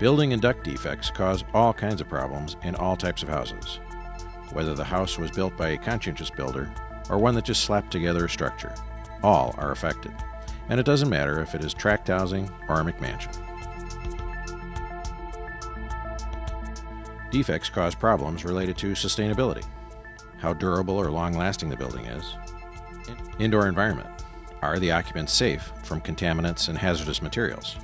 Building and duct defects cause all kinds of problems in all types of houses, whether the house was built by a conscientious builder or one that just slapped together a structure. All are affected, and it doesn't matter if it is tract housing or a McMansion. Defects cause problems related to sustainability, how durable or long lasting the building is, indoor environment, are the occupants safe from contaminants and hazardous materials,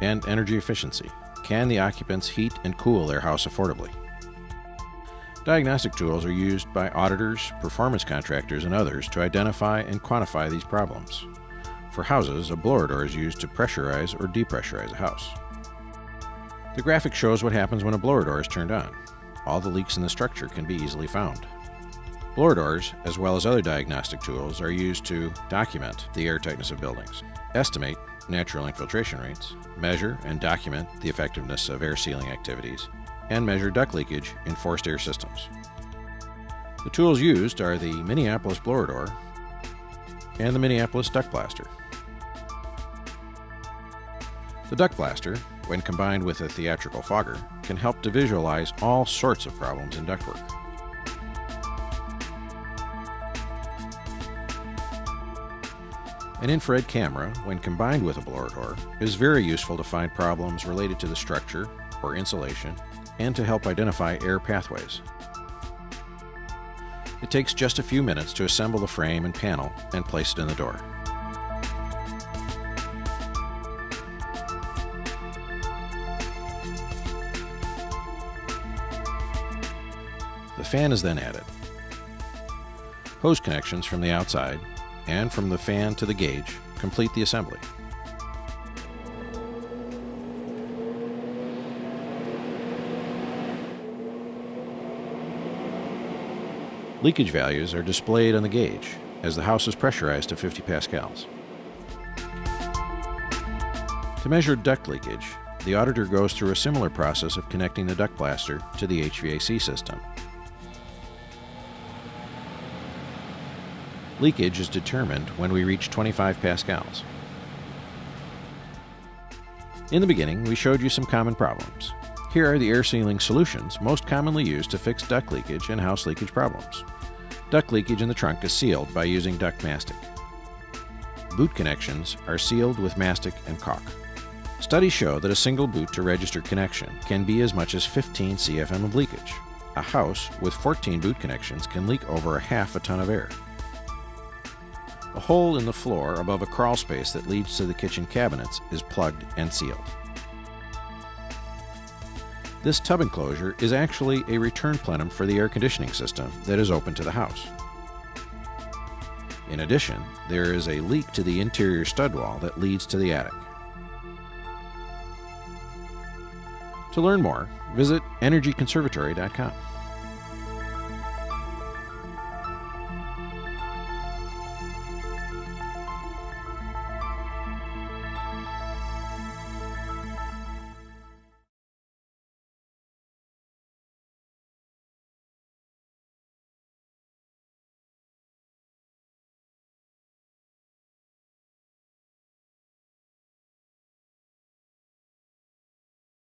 and energy efficiency, can the occupants heat and cool their house affordably? Diagnostic tools are used by auditors, performance contractors, and others to identify and quantify these problems. For houses, a blower door is used to pressurize or depressurize a house. The graphic shows what happens when a blower door is turned on. All the leaks in the structure can be easily found. Doors, as well as other diagnostic tools, are used to document the air tightness of buildings, estimate natural infiltration rates, measure and document the effectiveness of air sealing activities, and measure duct leakage in forced air systems. The tools used are the Minneapolis blower door and the Minneapolis duct blaster. The duct blaster, when combined with a theatrical fogger, can help to visualize all sorts of problems in ductwork. An infrared camera, when combined with a blower door, is very useful to find problems related to the structure or insulation and to help identify air pathways. It takes just a few minutes to assemble the frame and panel and place it in the door. The fan is then added. Hose connections from the outside and from the fan to the gauge complete the assembly. Leakage values are displayed on the gauge as the house is pressurized to 50 pascals. To measure duct leakage, the auditor goes through a similar process of connecting the duct blaster to the HVAC system. Leakage is determined when we reach 25 pascals. In the beginning, we showed you some common problems. Here are the air sealing solutions most commonly used to fix duct leakage and house leakage problems. Duct leakage in the trunk is sealed by using duct mastic. Boot connections are sealed with mastic and caulk. Studies show that a single boot to register connection can be as much as 15 CFM of leakage. A house with 14 boot connections can leak over a half a ton of air. A hole in the floor above a crawl space that leads to the kitchen cabinets is plugged and sealed. This tub enclosure is actually a return plenum for the air conditioning system that is open to the house. In addition, there is a leak to the interior stud wall that leads to the attic. To learn more, visit energyconservatory.com.